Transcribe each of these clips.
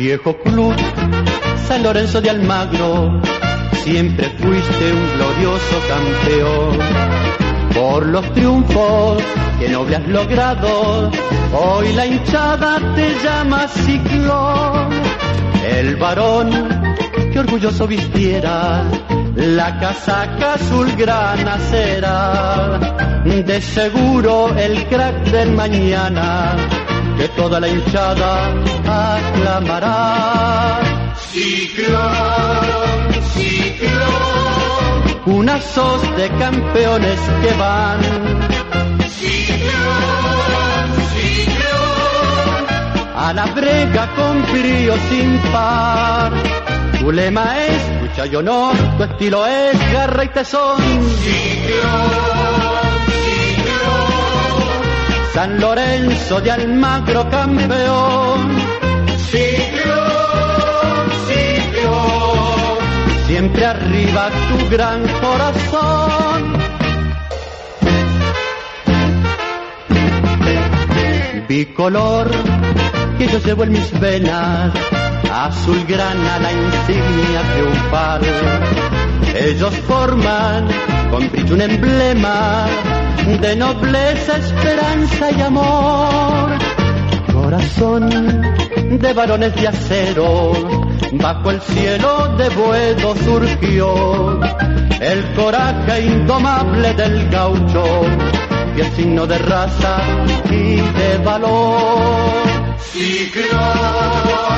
viejo club San Lorenzo de Almagro, siempre fuiste un glorioso campeón. Por los triunfos que no habías logrado, hoy la hinchada te llama ciclón. El varón que orgulloso vistiera la casaca azulgrana será. De seguro el crack del mañana que toda la hinchada aclamará. Ciclón, ciclón, Una sos de campeones que van. ciclón, ciclón, a la brega con frío sin par. Tu lema es lucha y honor, tu estilo es garra y tesón. ciclón, San Lorenzo de Almagro campeón, ciclón, ciclón, siempre arriba tu gran corazón. Bicolor que yo llevo en mis venas, azul grana la insignia triunfal. Ellos forman con brillo un emblema de nobleza, esperanza y amor. Corazón de varones de acero, bajo el cielo de Buedo surgió el coraje indomable del gaucho, y es signo de raza y de valor. ciclón,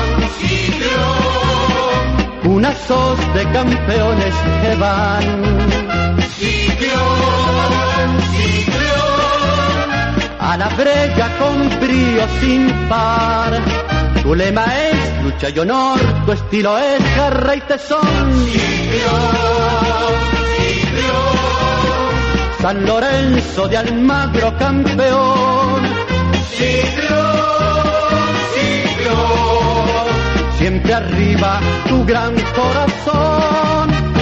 campeones que van ciclón, ciclón, a la brega con brío sin par. Tu lema es lucha y honor, tu estilo es garra y tesón. ciclón, San Lorenzo de Almagro campeón, arriba tu gran corazón.